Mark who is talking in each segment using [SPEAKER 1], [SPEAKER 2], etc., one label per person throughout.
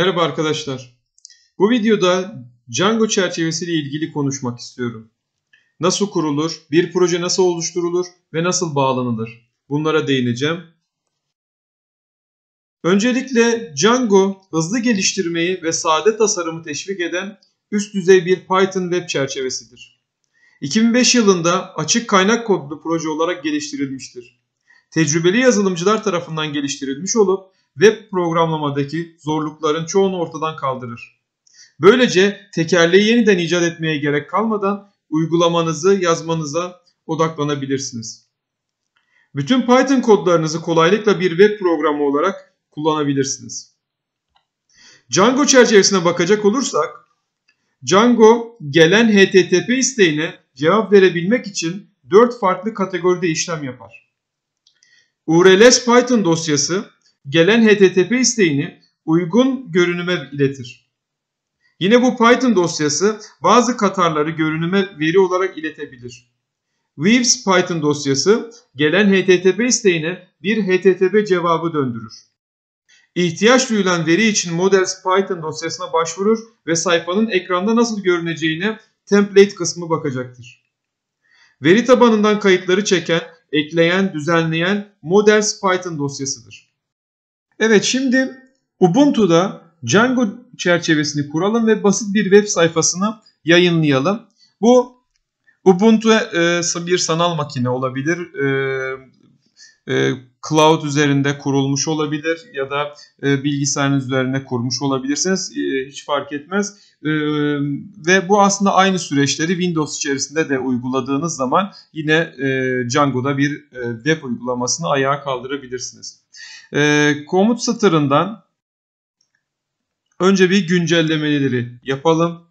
[SPEAKER 1] Merhaba arkadaşlar. Bu videoda Django çerçevesiyle ilgili konuşmak istiyorum. Nasıl kurulur, bir proje nasıl oluşturulur ve nasıl bağlanılır? Bunlara değineceğim. Öncelikle Django hızlı geliştirmeyi ve sade tasarımı teşvik eden üst düzey bir Python web çerçevesidir. 2005 yılında açık kaynak kodlu proje olarak geliştirilmiştir. Tecrübeli yazılımcılar tarafından geliştirilmiş olup web programlamadaki zorlukların çoğunu ortadan kaldırır. Böylece tekerleği yeniden icat etmeye gerek kalmadan uygulamanızı yazmanıza odaklanabilirsiniz. Bütün Python kodlarınızı kolaylıkla bir web programı olarak kullanabilirsiniz. Django çerçevesine bakacak olursak, Django gelen HTTP isteğine cevap verebilmek için 4 farklı kategoride işlem yapar. URLs Python dosyası gelen HTTP isteğini uygun görünüme iletir. Yine bu Python dosyası bazı katarları görünüme veri olarak iletebilir. Weaves Python dosyası gelen HTTP isteğine bir HTTP cevabı döndürür. İhtiyaç duyulan veri için Models Python dosyasına başvurur ve sayfanın ekranda nasıl görüneceğine template kısmı bakacaktır. Veri tabanından kayıtları çeken, ekleyen, düzenleyen Models Python dosyasıdır. Evet şimdi Ubuntu'da Django çerçevesini kuralım ve basit bir web sayfasını yayınlayalım. Bu Ubuntu e, bir sanal makine olabilir. E, e, cloud üzerinde kurulmuş olabilir ya da bilgisayarınız üzerine kurmuş olabilirsiniz. Hiç fark etmez. Ve bu aslında aynı süreçleri Windows içerisinde de uyguladığınız zaman yine Django'da bir web uygulamasını ayağa kaldırabilirsiniz. E, komut satırından önce bir güncellemeleri yapalım.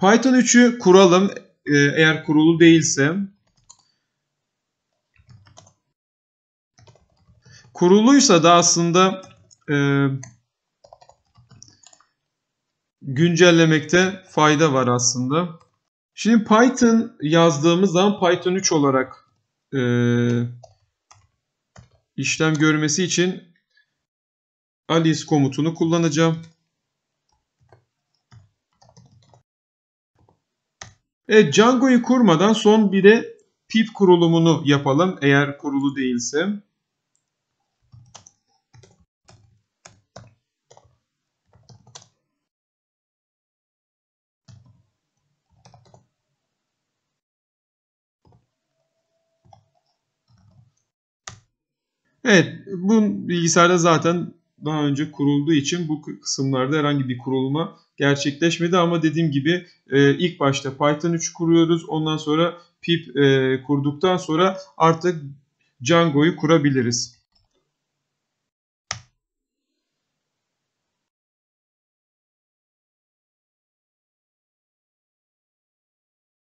[SPEAKER 1] Python 3'ü kuralım e, eğer kurulu değilse. Kuruluysa da aslında e, güncellemekte fayda var aslında. Şimdi Python yazdığımız zaman Python 3 olarak e, işlem görmesi için alice komutunu kullanacağım. Evet Django'yu kurmadan son bir de pip kurulumunu yapalım eğer kurulu değilse. Evet bu bilgisayarda zaten daha önce kurulduğu için bu kısımlarda herhangi bir kurulma gerçekleşmedi ama dediğim gibi e, ilk başta Python 3 kuruyoruz. Ondan sonra pip e, kurduktan sonra artık Django'yu kurabiliriz.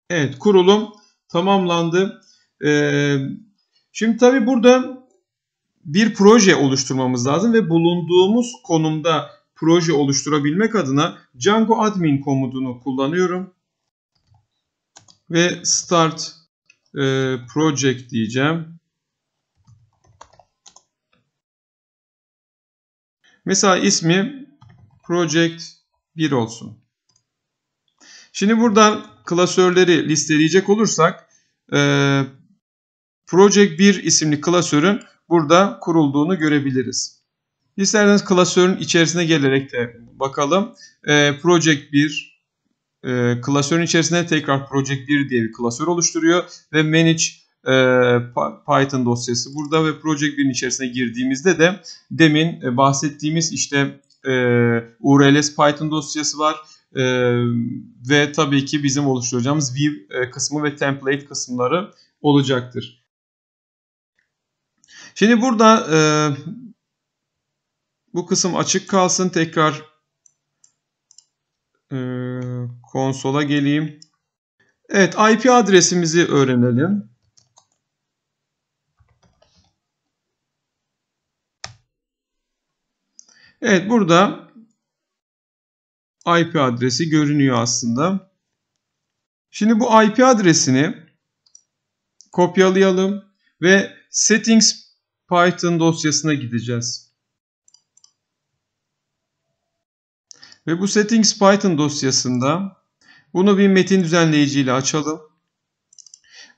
[SPEAKER 1] Evet kurulum tamamlandı. Ee, şimdi tabi burada bir proje oluşturmamız lazım ve bulunduğumuz konumda proje oluşturabilmek adına Django admin komutunu kullanıyorum. Ve start e, project diyeceğim. Mesela ismi project 1 olsun. Şimdi buradan klasörleri listeleyecek olursak e, project 1 isimli klasörün burada kurulduğunu görebiliriz. İsterseniz klasörün içerisine gelerek de bakalım. E, project 1 e, klasörün içerisinde tekrar project 1 diye bir klasör oluşturuyor ve manage e, Python dosyası burada ve project 1'in içerisine girdiğimizde de demin e, bahsettiğimiz işte e, URLs Python dosyası var. Ve tabii ki bizim oluşturacağımız view kısmı ve template kısımları olacaktır. Şimdi burada e, bu kısım açık kalsın. Tekrar e, konsola geleyim. Evet IP adresimizi öğrenelim. Evet burada IP adresi görünüyor aslında. Şimdi bu IP adresini kopyalayalım ve settings Python dosyasına gideceğiz. Ve bu settings Python dosyasında bunu bir metin düzenleyici ile açalım.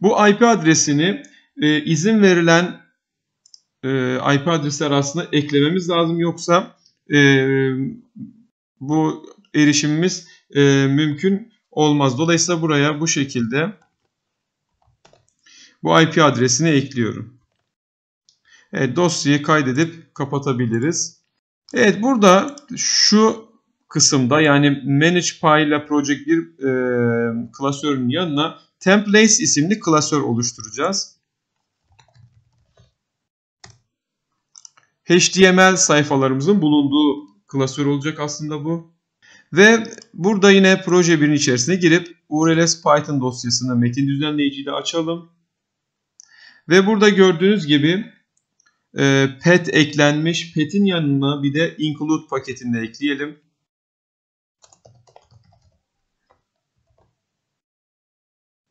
[SPEAKER 1] Bu IP adresini e, izin verilen e, IP adresi arasında eklememiz lazım. Yoksa e, bu erişimimiz e, mümkün olmaz. Dolayısıyla buraya bu şekilde bu IP adresini ekliyorum. Evet, dosyayı kaydedip kapatabiliriz. Evet burada şu kısımda yani Manage ile Project 1 e, klasörün yanına Templates isimli klasör oluşturacağız. HTML sayfalarımızın bulunduğu klasör olacak aslında bu. Ve burada yine proje 1'in içerisine girip URLs Python dosyasını metin düzenleyiciyle açalım. Ve burada gördüğünüz gibi e, pet eklenmiş. Pet'in yanına bir de include paketini de ekleyelim.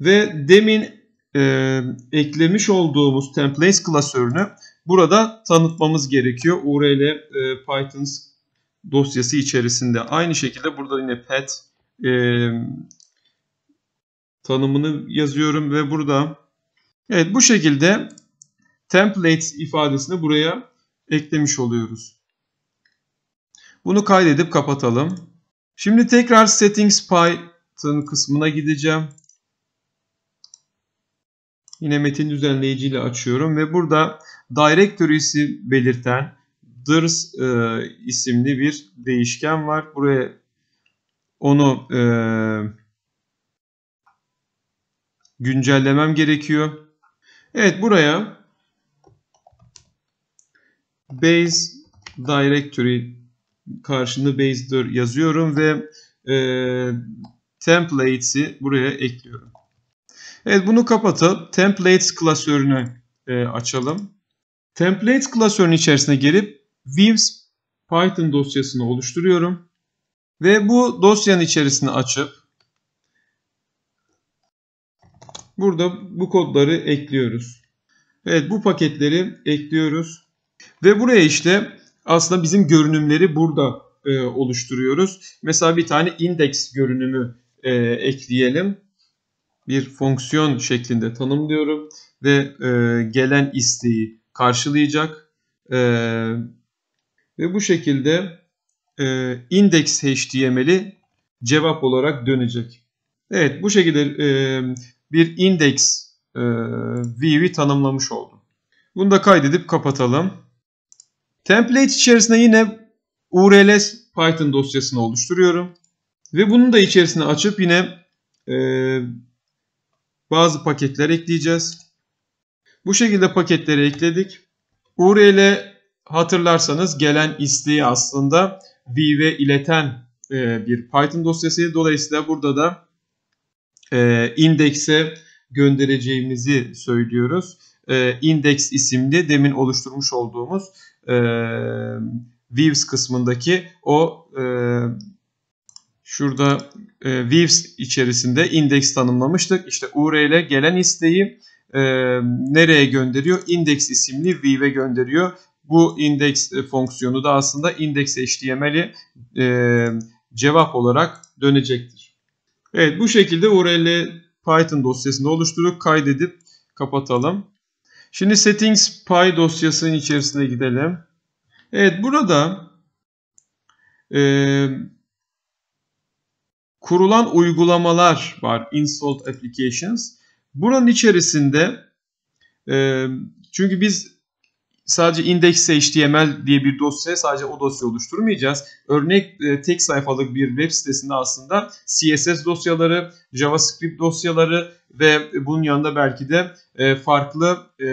[SPEAKER 1] Ve demin e, eklemiş olduğumuz templates klasörünü burada tanıtmamız gerekiyor. URL e, Python dosyası içerisinde. Aynı şekilde burada yine pet e, tanımını yazıyorum ve burada evet bu şekilde templates ifadesini buraya eklemiş oluyoruz. Bunu kaydedip kapatalım. Şimdi tekrar settings Python kısmına gideceğim. Yine metin düzenleyici ile açıyorum ve burada directory'si belirten dirs e, isimli bir değişken var. Buraya onu e, güncellemem gerekiyor. Evet buraya base directory karşında base'dir yazıyorum ve e, templates'i buraya ekliyorum. Evet bunu kapatıp templates klasörünü e, açalım. Templates klasörünün içerisine gelip Views Python dosyasını oluşturuyorum. Ve bu dosyanın içerisine açıp burada bu kodları ekliyoruz. Evet bu paketleri ekliyoruz. Ve buraya işte aslında bizim görünümleri burada e, oluşturuyoruz. Mesela bir tane index görünümü e, ekleyelim bir fonksiyon şeklinde tanımlıyorum ve e, gelen isteği karşılayacak e, ve bu şekilde e, index HTML'i cevap olarak dönecek. Evet bu şekilde e, bir index e, view'i tanımlamış oldum. Bunu da kaydedip kapatalım. Template içerisinde yine URLs Python dosyasını oluşturuyorum. Ve bunu da içerisine açıp yine e, bazı paketler ekleyeceğiz. Bu şekilde paketleri ekledik. URL hatırlarsanız gelen isteği aslında Vive ileten e, bir Python dosyası. Dolayısıyla burada da e, indekse göndereceğimizi söylüyoruz. E, index isimli demin oluşturmuş olduğumuz Views kısmındaki o Şurada e, Views içerisinde index tanımlamıştık. İşte URL gelen isteği e, nereye gönderiyor? Index isimli view'e gönderiyor. Bu index e, fonksiyonu da aslında index HTML'i e, cevap olarak dönecektir. Evet bu şekilde URL Python dosyasını oluşturup kaydedip kapatalım. Şimdi settings py dosyasının içerisine gidelim. Evet burada e, kurulan uygulamalar var. Installed applications. Buranın içerisinde e, çünkü biz sadece index.html diye bir dosya sadece o dosya oluşturmayacağız. Örnek e, tek sayfalık bir web sitesinde aslında CSS dosyaları, JavaScript dosyaları ve bunun yanında belki de e, farklı e,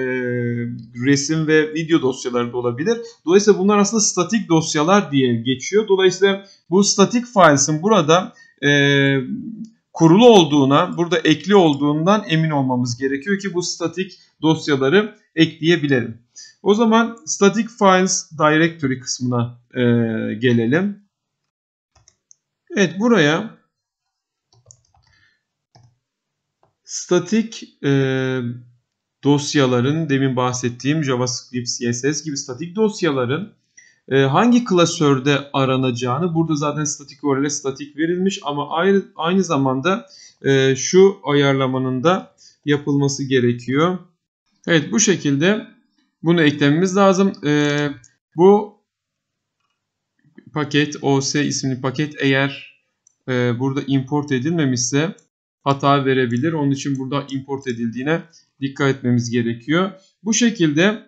[SPEAKER 1] resim ve video dosyaları da olabilir. Dolayısıyla bunlar aslında statik dosyalar diye geçiyor. Dolayısıyla bu static files'ın burada kurulu olduğuna, burada ekli olduğundan emin olmamız gerekiyor ki bu statik dosyaları ekleyebilelim. O zaman static files directory kısmına e, gelelim. Evet buraya statik e, dosyaların demin bahsettiğim JavaScript, CSS gibi statik dosyaların e, hangi klasörde aranacağını burada zaten statik ile statik verilmiş ama aynı, aynı zamanda e, şu ayarlamanın da yapılması gerekiyor. Evet bu şekilde bunu eklememiz lazım. E, bu paket OS isimli paket eğer e, burada import edilmemişse hata verebilir. Onun için burada import edildiğine dikkat etmemiz gerekiyor. Bu şekilde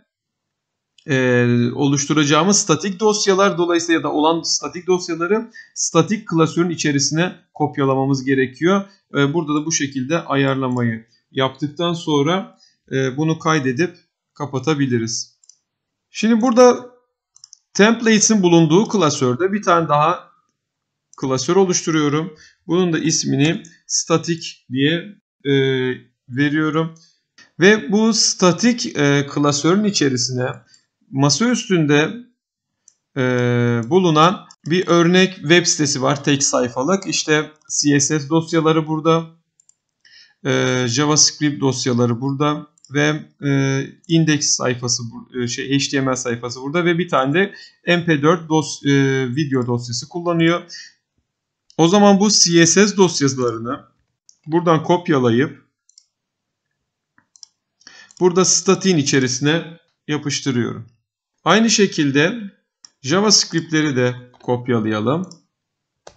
[SPEAKER 1] e, oluşturacağımız statik dosyalar dolayısıyla da olan statik dosyaları statik klasörün içerisine kopyalamamız gerekiyor. E, burada da bu şekilde ayarlamayı yaptıktan sonra bunu kaydedip kapatabiliriz. Şimdi burada templates'in bulunduğu klasörde bir tane daha klasör oluşturuyorum. Bunun da ismini statik diye e, veriyorum. Ve bu statik e, klasörün içerisine masa üstünde e, bulunan bir örnek web sitesi var tek sayfalık. İşte CSS dosyaları burada, e, JavaScript dosyaları burada ve e, index sayfası, e, şey HTML sayfası burada ve bir tane de MP4 dos, e, video dosyası kullanıyor. O zaman bu CSS dosyalarını buradan kopyalayıp burada statin içerisine yapıştırıyorum. Aynı şekilde JavaScript'leri de kopyalayalım.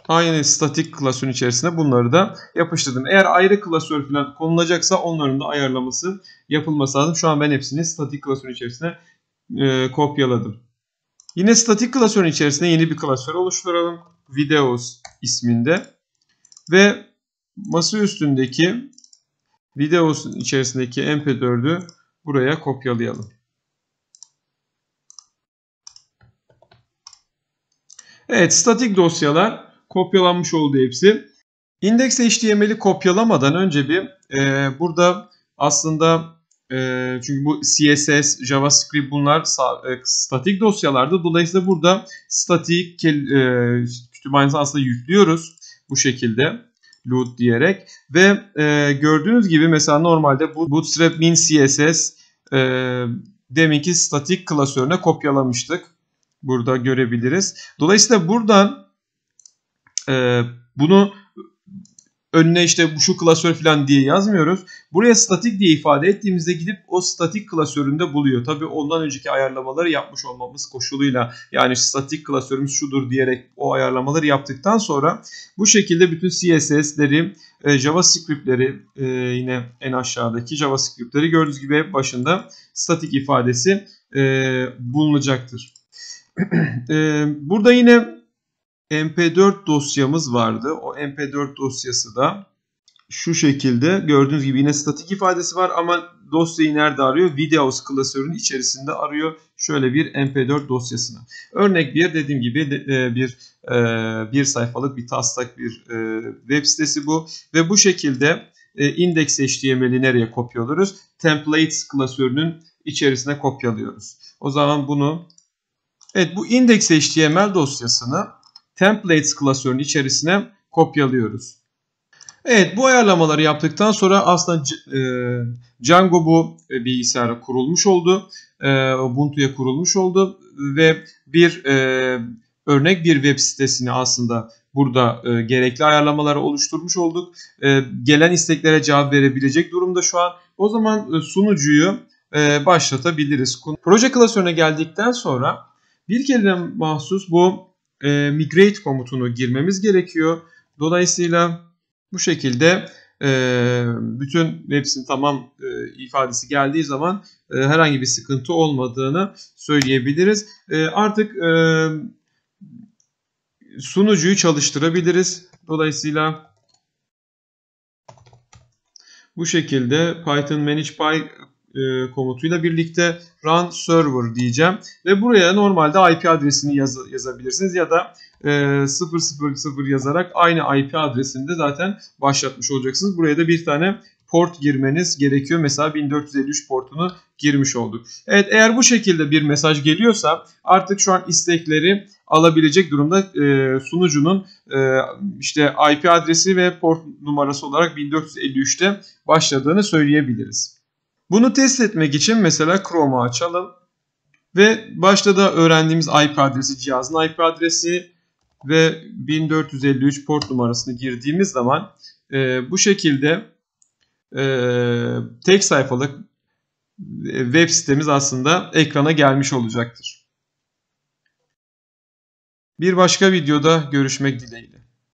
[SPEAKER 1] Aynı statik klasörün içerisine bunları da yapıştırdım. Eğer ayrı klasör falan konulacaksa onların da ayarlaması yapılması lazım. Şu an ben hepsini statik klasörün içerisine e, kopyaladım. Yine statik klasörün içerisine yeni bir klasör oluşturalım. Videos isminde. Ve masa üstündeki Videos'un içerisindeki mp4'ü buraya kopyalayalım. Evet statik dosyalar kopyalanmış oldu hepsi. Index.html'i kopyalamadan önce bir e, burada aslında e, çünkü bu CSS, JavaScript bunlar e, statik dosyalarda. Dolayısıyla burada statik e, kütüphanesini aslında yüklüyoruz bu şekilde load diyerek ve e, gördüğünüz gibi mesela normalde bu Bootstrap min CSS e, deminki statik klasörüne kopyalamıştık burada görebiliriz. Dolayısıyla buradan e, bunu önüne işte şu klasör falan diye yazmıyoruz. Buraya statik diye ifade ettiğimizde gidip o statik klasöründe buluyor. Tabi ondan önceki ayarlamaları yapmış olmamız koşuluyla yani statik klasörümüz şudur diyerek o ayarlamaları yaptıktan sonra bu şekilde bütün CSS'leri, e, JavaScript'leri e, yine en aşağıdaki JavaScript'leri gördüğünüz gibi başında statik ifadesi e, bulunacaktır. Burada yine MP4 dosyamız vardı. O MP4 dosyası da şu şekilde gördüğünüz gibi yine statik ifadesi var ama dosyayı nerede arıyor? Videos klasörünün içerisinde arıyor. Şöyle bir MP4 dosyasını. Örnek bir dediğim gibi e, bir e, bir sayfalık bir taslak bir e, web sitesi bu ve bu şekilde index HTML'i nereye kopyalıyoruz? Templates klasörünün içerisine kopyalıyoruz. O zaman bunu Evet bu index.html dosyasını templates klasörünün içerisine kopyalıyoruz. Evet bu ayarlamaları yaptıktan sonra aslında e, Django bu e, bilgisayara kurulmuş oldu. E, Ubuntu'ya kurulmuş oldu ve bir örnek bir web sitesini aslında burada gerekli ayarlamaları oluşturmuş olduk. Gelen isteklere cevap verebilecek durumda şu an. O zaman sunucuyu başlatabiliriz. Proje klasörüne geldikten sonra bir kere mahsus bu e, migrate komutunu girmemiz gerekiyor. Dolayısıyla bu şekilde e, bütün hepsinin tamam e, ifadesi geldiği zaman e, herhangi bir sıkıntı olmadığını söyleyebiliriz. E, artık e, sunucuyu çalıştırabiliriz. Dolayısıyla bu şekilde Python Manage e, komutuyla birlikte run server diyeceğim. Ve buraya normalde IP adresini yaz, yazabilirsiniz ya da e, 000 yazarak aynı IP adresinde zaten başlatmış olacaksınız. Buraya da bir tane port girmeniz gerekiyor. Mesela 1453 portunu girmiş olduk. Evet eğer bu şekilde bir mesaj geliyorsa artık şu an istekleri alabilecek durumda e, sunucunun e, işte IP adresi ve port numarası olarak 1453'te başladığını söyleyebiliriz. Bunu test etmek için mesela Chrome'u açalım. Ve başta da öğrendiğimiz IP adresi cihazın IP adresi ve 1453 port numarasını girdiğimiz zaman e, bu şekilde e, tek sayfalık e, web sitemiz aslında ekrana gelmiş olacaktır. Bir başka videoda görüşmek dileğiyle.